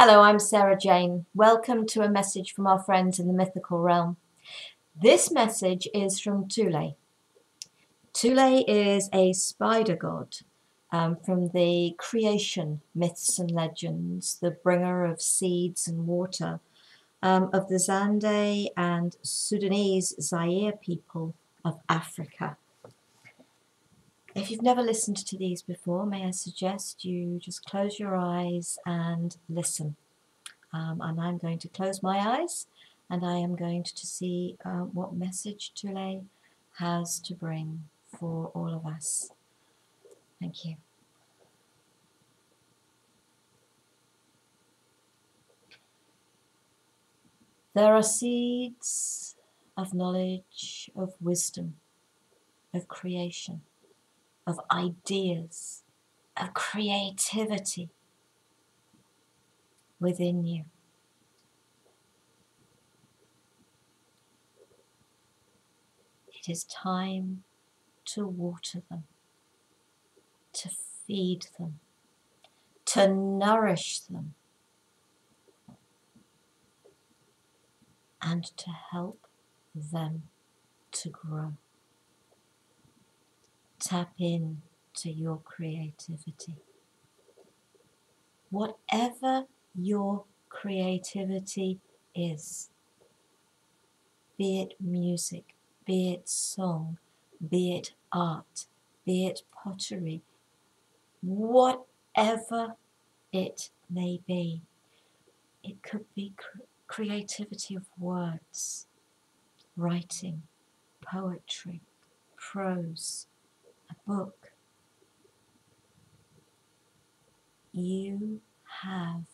Hello, I'm Sara Jane. Welcome to a message from our friends in the mythical realm. This message is from Tule. Tule is a spider god um, from the creation myths and legends, the bringer of seeds and water um, of the Zande and Sudanese Zaire people of Africa. If you've never listened to these before, may I suggest you just close your eyes and listen. Um, and I'm going to close my eyes and I am going to see uh, what message Tule has to bring for all of us. Thank you. There are seeds of knowledge, of wisdom, of creation of ideas, of creativity within you. It is time to water them, to feed them, to nourish them, and to help them to grow. Tap in to your creativity. Whatever your creativity is, be it music, be it song, be it art, be it pottery, whatever it may be. It could be cr- creativity of words, writing, poetry, prose, book. You have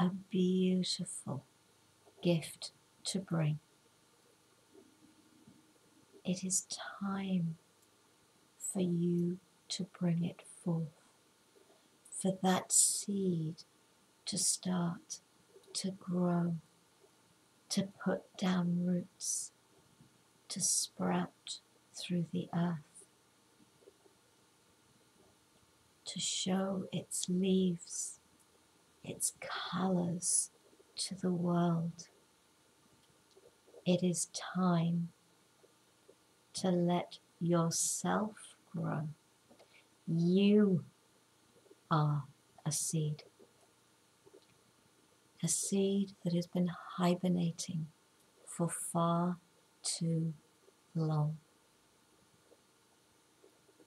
a beautiful gift to bring. It is time for you to bring it forth, for that seed to start to grow, to put down roots, to sprout through the earth. To show its leaves, its colours to the world. It is time to let yourself grow. You are a seed. A seed that has been hibernating for far too long.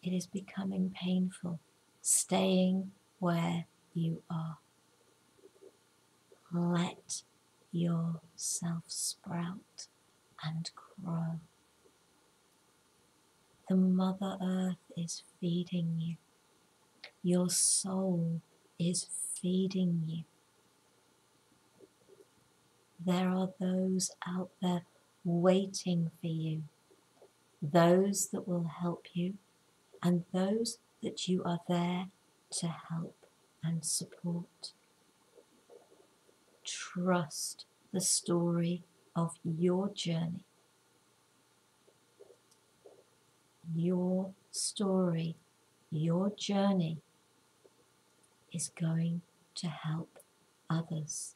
It is becoming painful staying where you are. Let yourself sprout and grow. The Mother Earth is feeding you. Your soul is feeding you. There are those out there waiting for you, those that will help you, and those that you are there to help and support. Trust the story of your journey. Your story, your journey is going to help others.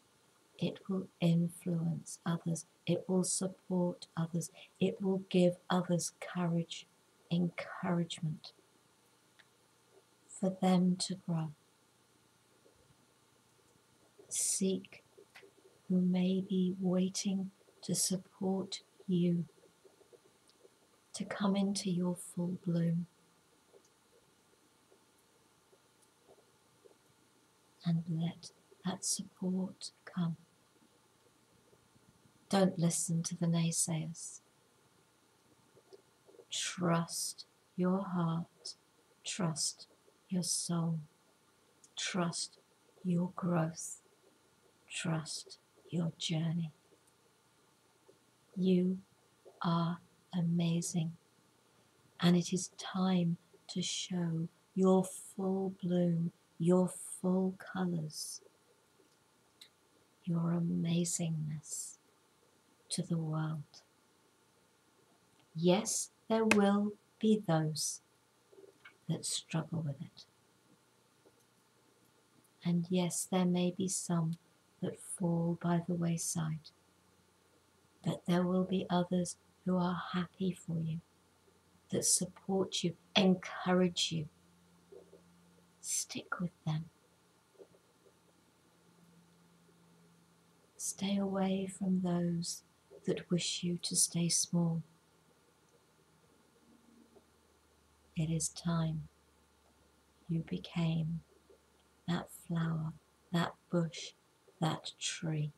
It will influence others. It will support others. It will give others courage, encouragement for them to grow. Seek who may be waiting to support you to come into your full bloom. And let that support come. Don't listen to the naysayers. Trust your heart. Trust your soul. Trust your growth. Trust your journey. You are amazing, and it is time to show your full bloom, your full colours, your amazingness to the world. Yes, there will be those that struggle with it. And yes, there may be some that fall by the wayside. But there will be others who are happy for you, that support you, encourage you. Stick with them. Stay away from those that wish you to stay small. It is time you became that flower, that bush, that tree.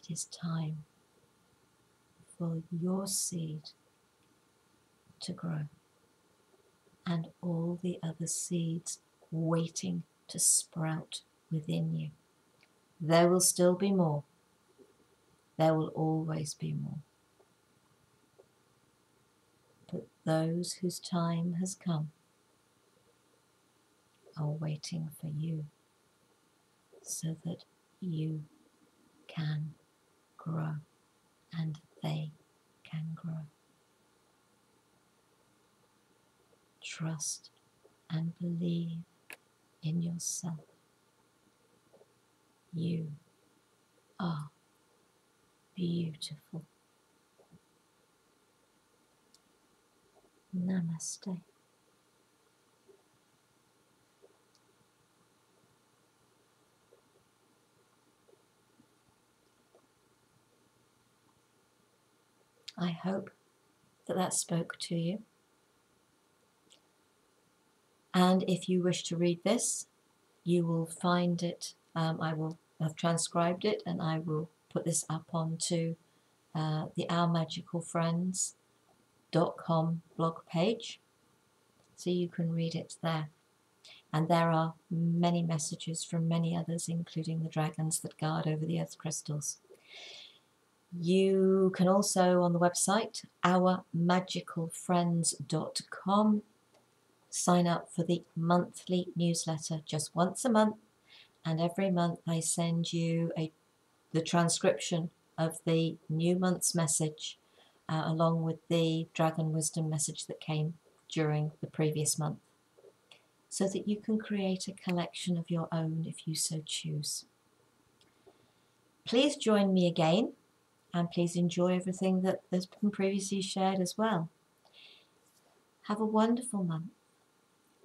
It is time for your seed to grow and all the other seeds waiting to sprout within you. There will still be more. There will always be more. But those whose time has come are waiting for you so that you can grow and they can grow. Trust and believe in yourself. You are beautiful. Namaste. I hope that that spoke to you. And if you wish to read this, you will find it. Um, I will have transcribed it and I will put this up onto uh, the ourmagicalfriends.com blog page so you can read it there. And there are many messages from many others, including the dragons that guard over the earth crystals. You can also, on the website, ourmagicalfriends.com, sign up for the monthly newsletter just once a month. And every month I send you a the transcription of the new month's message uh, along with the Dragon Wisdom message that came during the previous month so that you can create a collection of your own if you so choose. Please join me again and please enjoy everything that has been previously shared as well. Have a wonderful month.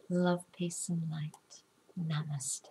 Love, peace and light. Namaste.